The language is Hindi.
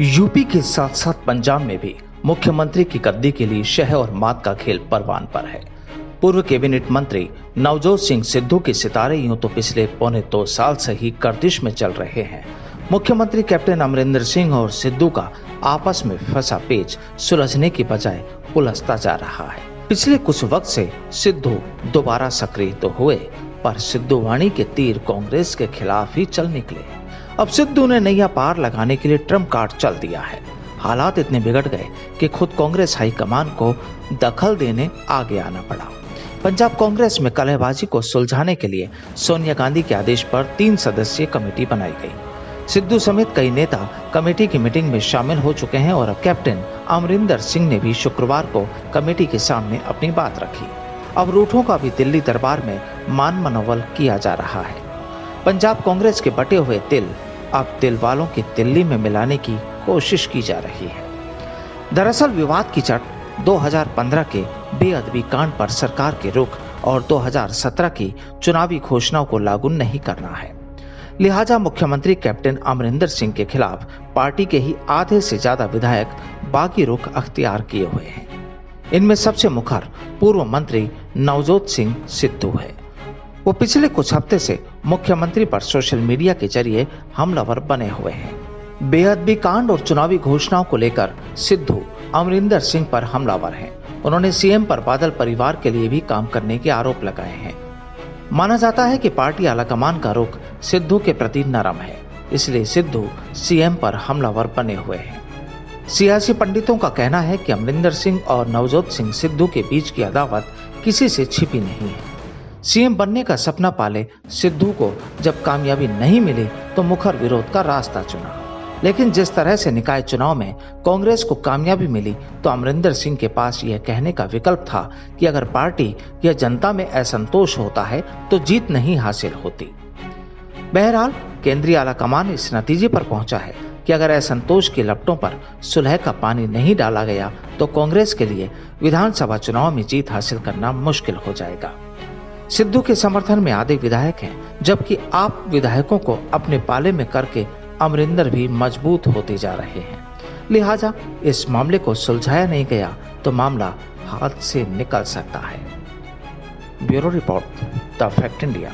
यूपी के साथ साथ पंजाब में भी मुख्यमंत्री की गद्दी के लिए शह और मात का खेल परवान पर है। पूर्व कैबिनेट मंत्री नवजोत सिंह सिद्धू के सितारे यूँ तो पिछले पौने दो तो साल से ही गर्दिश में चल रहे हैं। मुख्यमंत्री कैप्टन अमरिंदर सिंह और सिद्धू का आपस में फंसा पेच सुलझने की बजाय उलझता जा रहा है। पिछले कुछ वक्त से सिद्धू दोबारा सक्रिय तो हुए, पर सिद्धू वाणी के तीर कांग्रेस के खिलाफ ही चल निकले। अब सिद्धू ने नैया पार लगाने के लिए ट्रंप कार्ड चल दिया है। हालात इतने बिगड़ गए कि खुद कांग्रेस हाईकमान को दखल देने आगे आना पड़ा। पंजाब कांग्रेस में कलहबाजी को सुलझाने के लिए सोनिया गांधी के आदेश पर तीन सदस्यीय कमेटी बनाई गई। सिद्धू समेत कई नेता कमेटी की मीटिंग में शामिल हो चुके हैं और कैप्टन अमरिंदर सिंह ने भी शुक्रवार को कमेटी के सामने अपनी बात रखी। अब रूठों का भी दिल्ली दरबार में मान मनोवल किया जा रहा है। पंजाब कांग्रेस के बटे हुए तिल अब तिल वालों की दिल्ली में मिलाने की कोशिश की जा रही है। दरअसल विवाद की चट 2015 के बेअदबी कांड पर सरकार के रुख और 2017 की चुनावी घोषणाओं को लागू नहीं करना है। लिहाजा मुख्यमंत्री कैप्टन अमरिंदर सिंह के खिलाफ पार्टी के ही आधे से ज़्यादा विधायक बागी रुख अख्तियार किए हुए हैं। इनमें सबसे मुखर पूर्व मंत्री नवजोत सिंह सिद्धू है। वो पिछले कुछ हफ़्ते से मुख्यमंत्री पर सोशल मीडिया के ज़रिए हमलावर बने हुए हैं। बेअदबी कांड और चुनावी घोषणाओं को लेकर सिद्धू, अमरिंदर सिंह पर हमलावर हैं। उन्होंने सीएम पर बादल परिवार के लिए भी काम करने के आरोप लगाए हैं। माना जाता है कि पार्टी आलाकमान का रुख सिद्धू के प्रति नरम है, इसलिए सिद्धू सीएम पर हमलावर बने हुए हैं। सियासी पंडितों का कहना है कि अमरिंदर सिंह और नवजोत सिंह सिद्धू के बीच की अदावत किसी से छिपी नहीं है। सीएम बनने का सपना पाले सिद्धू को जब कामयाबी नहीं मिली तो मुखर विरोध का रास्ता चुना। लेकिन जिस तरह से निकाय चुनाव में कांग्रेस को कामयाबी मिली तो अमरिंदर सिंह के पास यह कहने का विकल्प था कि अगर पार्टी या जनता में असंतोष होता है तो जीत नहीं हासिल होती। बहरहाल, केंद्रीय आला कमान इस नतीजे पर पहुँचा है कि अगर असंतोष की लपटों पर सुलह का पानी नहीं डाला गया तो कांग्रेस के लिए विधानसभा चुनाव में जीत हासिल करना मुश्किल हो जाएगा। सिद्धू के समर्थन में आधे विधायक हैं, जबकि आप विधायकों को अपने पाले में करके अमरिंदर भी मज़बूत होते जा रहे हैं। लिहाजा, इस मामले को सुलझाया नहीं गया तो मामला हाथ से निकल सकता है। Bureau report, the fact India.